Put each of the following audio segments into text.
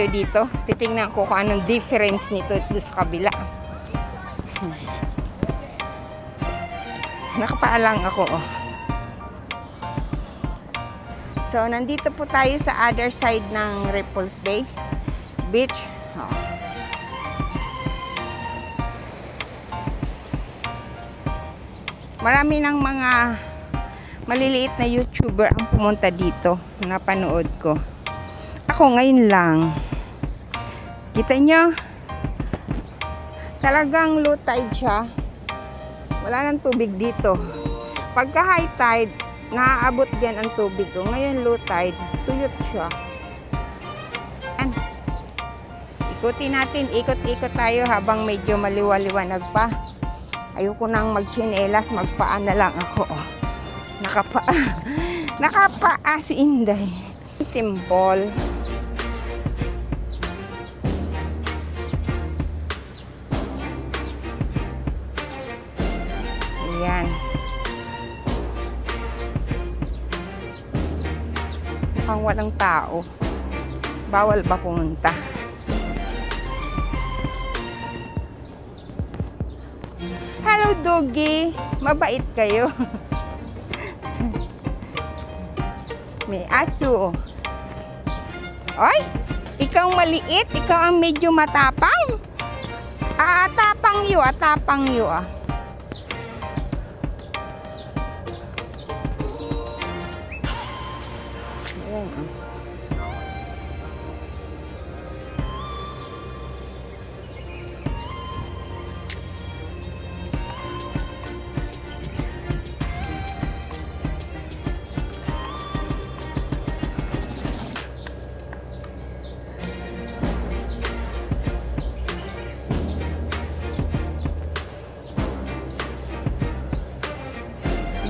tayo dito. Titingnan ko kung anong difference nito doon sa kabila. Hmm. Nakapaalang ako, oh. So, nandito po tayo sa other side ng Ripples Bay Beach. Oh. Marami ng mga maliliit na YouTuber ang pumunta dito. Napanood ko. Ako ngayon lang. Kita nyo? Talagang low tide siya. Wala nang tubig dito. Pagka high tide, naaabot dyan ang tubig ko. Ngayon low tide, tuyot siya. Yan. Ikutin natin, ikot-ikot tayo habang medyo maliwaliwanag pa. Ayoko nang magchinelas, magpaan na lang ako. Oh. Nakapa nakapaa si Inday. Timbol. Mukhang walang tao. Bawal ba pumunta? Hello, Doggy. Mabait kayo. May aso. Oy, ikaw maliit, ikaw ang medyo matapang. Ah, atapang yu, atapang yu ah. Ah.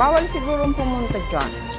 Bawal sigurong pumunta dyan.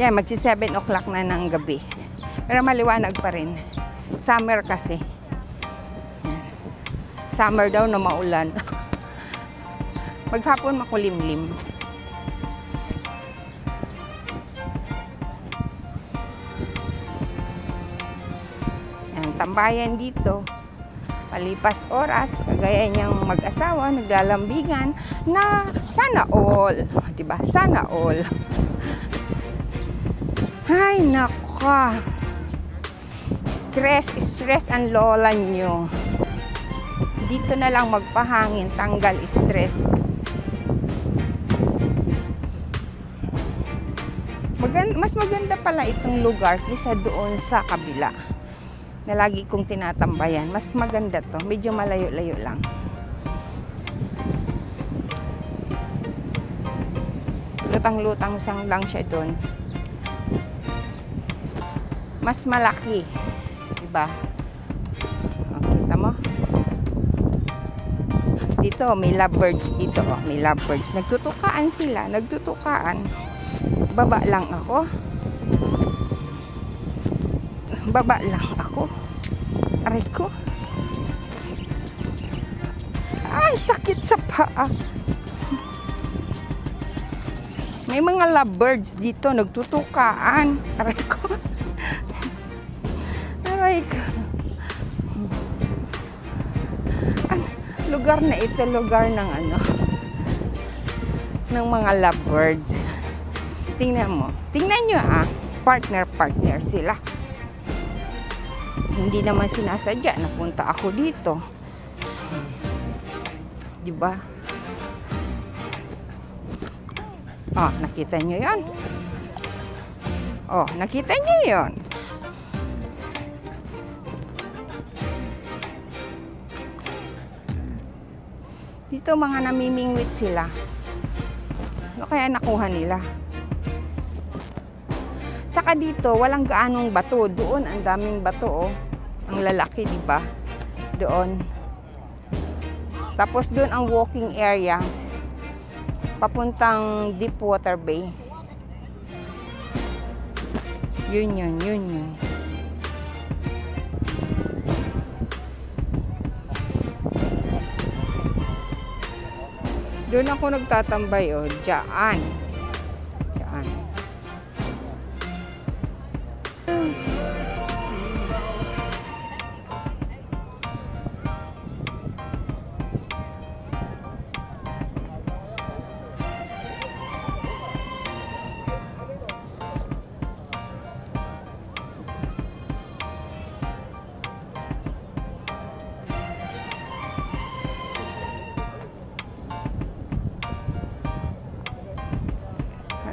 Yan, magsi 7 o'clock na ng gabi. Pero maliwanag pa rin. Summer kasi. Summer daw na maulan. Maghapon makulimlim. Yan, tambayan dito. Palipas oras, kagaya niyang mag-asawa, naglalambingan na sana all. Diba? Sana all. Ay, nako. Stress, stress ang lola nyo. Dito na lang magpahangin, tanggal stress. Magan mas maganda pala itong lugar kaysa doon sa kabila na lagi kong tinatambayan. Mas maganda to. Medyo malayo-layo lang. Lutang-lutang sang lang siya doon mas malaki. Diba? Oh, kita mo? Dito, may lovebirds dito. Oh, may lovebirds. Nagtutukaan sila. Nagtutukaan. Baba lang ako. Baba lang ako. Aray ko. Ay, sakit sa paa. May mga lovebirds dito. Nagtutukaan. Aray lugar na ito, lugar ng ano, ng mga lovebirds. Tingnan mo. Tingnan nyo ah. Partner-partner sila. Hindi naman sinasadya. Napunta ako dito. Di ba? Oh, nakita nyo yon? Oh, nakita nyo yon? Dito mga namimingwit sila. Ano kaya nakuha nila? Tsaka dito, walang gaanong bato. Doon, ang daming bato, oh. Ang lalaki, di ba? Doon. Tapos doon ang walking area. Papuntang Deepwater Bay. Yun yun, yun yun. Doon ako nagtatambay, oh. Diyan.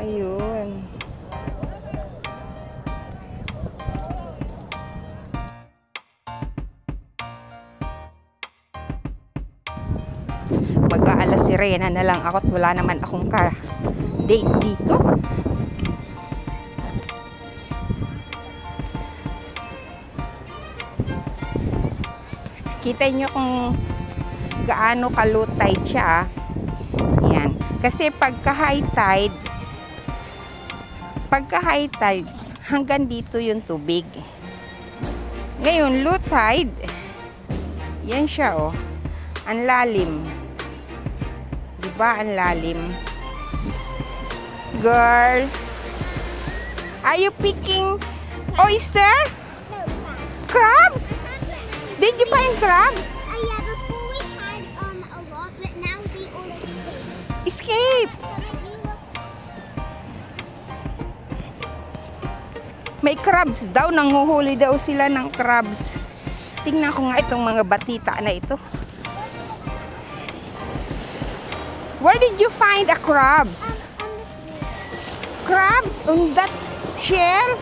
Ayun. Mag-aalas sirena na lang ako at wala naman akong car date dito. Kita nyo kung gaano tide siya. ah. Yan. Kasi pagka high tide, pagka high tide, hanggang dito yung tubig. Ngayon, low tide, yan siya oh. Ang lalim. Di ba ang lalim? Girl, are you picking oyster? Crabs? Did you find crabs? May crabs daw, nanguhuli daw sila ng crabs. Tingnan ko nga itong mga batita na ito. Where did you find the crabs? Crabs on that shell?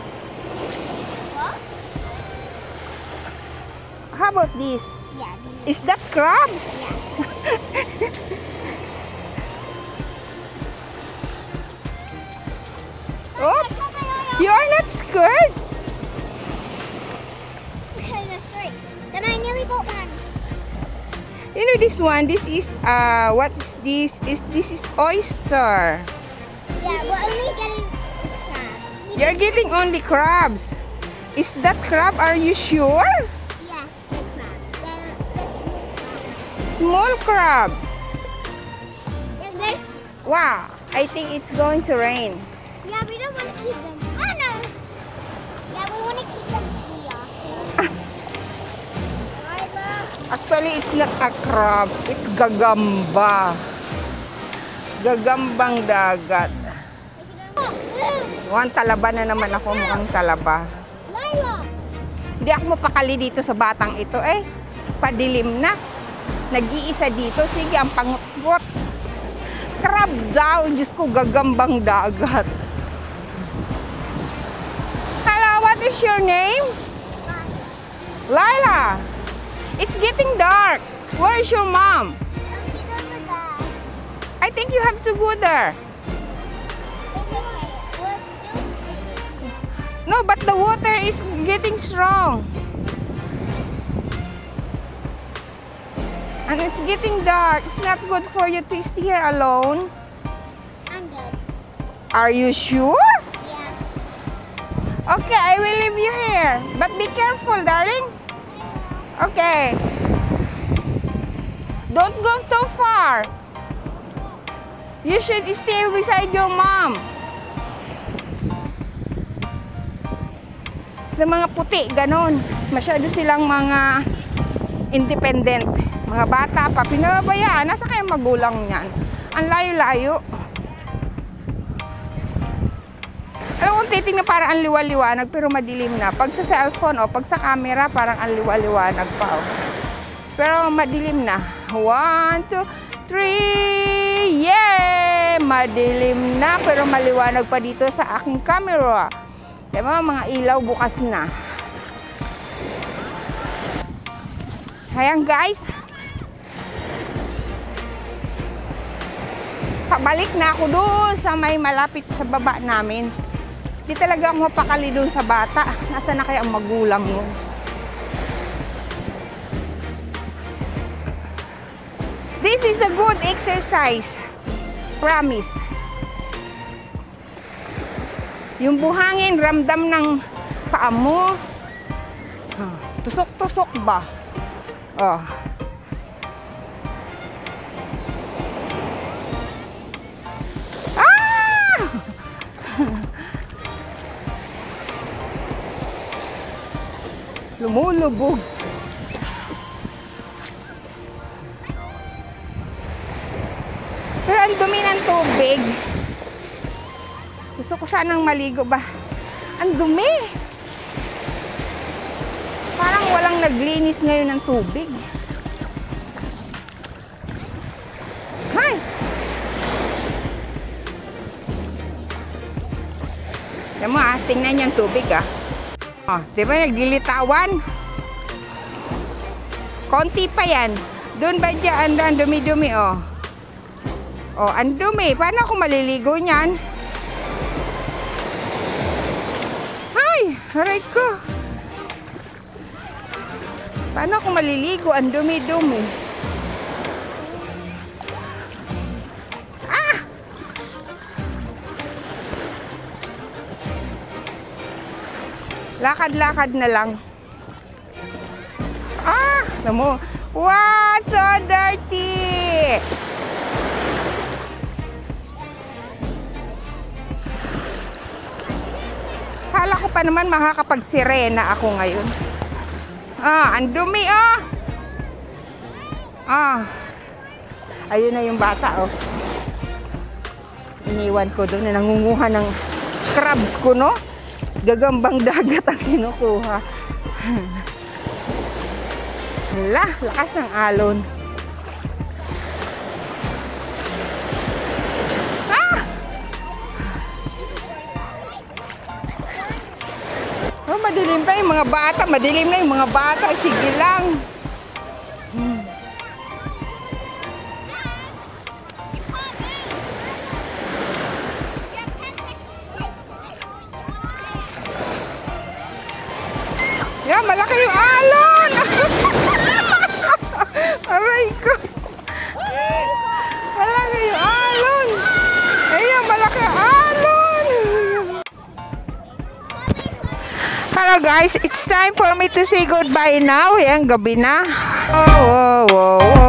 How about this? Yeah. Is that crabs? Yeah. Oops! You are not scared? Okay, there's three. So I nearly got one. You know this one, this is, uh, what is this? Is This is oyster. Yeah, we're only getting crabs. You're getting only crabs. Is that crab? Are you sure? Yeah, the crabs. They're, they're small crabs. Small crabs. Wow, I think it's going to rain. yeah, we don't want to keep them. Actually, it's not a crab. It's gagamba. Gagambang dagat. Mukhang talaba na naman ako. Mukhang talaba. Hindi ako mapakali dito sa batang ito eh. Padilim na. Nag-iisa dito. Sige, ang pangutpot. Crab daw. Diyos ko, gagambang dagat. Hello, what is your name? Lila. It's getting dark. Where is your mom? She's over there. I think you have to go there. No, but the water is getting strong. And it's getting dark. It's not good for you to stay here alone. I'm good. Are you sure? Yeah. Okay, I will leave you here. But be careful, darling. Okay. Don't go too far. You should stay beside your mom. Sa mga puti, ganon. Masyado silang mga independent. Mga bata pa, pinababayaan. Nasa kaya magulang niyan? Ang layo-layo. Titingnan parang ang liwa-liwanag pero madilim na. Pag sa cellphone o pag sa camera parang ang liwa-liwanag pa. Oh. Pero madilim na. One, two, three! Yeah! Madilim na pero maliwanag pa dito sa aking camera. Diba, mga ilaw bukas na. Ayan guys. Pabalik na ako doon sa may malapit sa baba namin. Di talaga ako mapakali doon sa bata. Nasa na kaya ang magulang mo? This is a good exercise. Promise. Yung buhangin, ramdam ng paa mo. Ah, Tusok-tusok ba? Oh. Lumulubog. Pero ang dumi ng tubig. Gusto ko sanang maligo ba? Ang dumi. Parang walang naglinis ngayon ng tubig. Hay! Mo ah, tingnan yung tubig ah. Oh, di ba naglilitawan? Konti pa yan. Doon ba dyan, ang dumi-dumi oh. Oh, ang dumi. Paano ako maliligo niyan? Ay, aray ko. Paano ako maliligo? Ang dumi-dumi. Lakad-lakad na lang. Ah! Alam mo, wow, so dirty! Kala ko pa naman makakapagsirena ako ngayon. Ah, ang dumi ah! Ah, ayun na yung bata oh. Iniwan ko doon na nangunguha ng crabs ko, no? Gagambang dagat ang kinukuha. Hala, lakas ng alon. Ah! Oh, madilim pa yung mga bata. Madilim na yung mga bata. Sige lang. Hello guys, it's time for me to say goodbye now. Ayan, gabi na. Oh, oh, oh, oh.